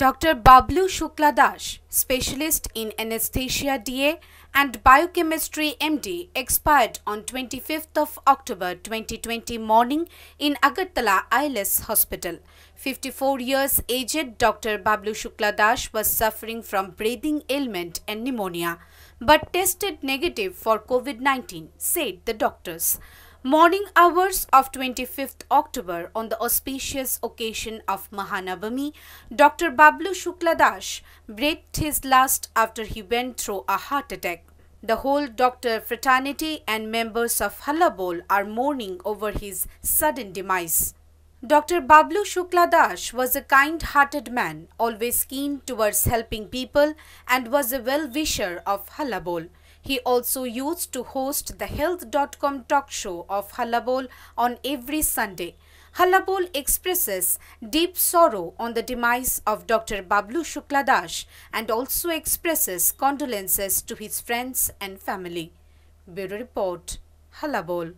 Dr. Bablu Shukla Dash, specialist in anesthesia DA and biochemistry MD, expired on 25th of October 2020 morning in Agartala ILS Hospital. 54 years aged Dr. Bablu Shukla Dash was suffering from breathing ailment and pneumonia but tested negative for COVID-19, said the doctors. Morning hours of 25th October on the auspicious occasion of Mahanavami, Dr. Bablu Shukladash breathed his last after he went through a heart attack. The whole doctor fraternity and members of Hallabol are mourning over his sudden demise. Dr. Bablu Shukladash was a kind-hearted man, always keen towards helping people and was a well-wisher of Hallabol. He also used to host the Health.com talk show of Hallabol on every Sunday. Hallabol expresses deep sorrow on the demise of Dr. Bablu Shukladash and also expresses condolences to his friends and family. Bureau Report, Hallabol.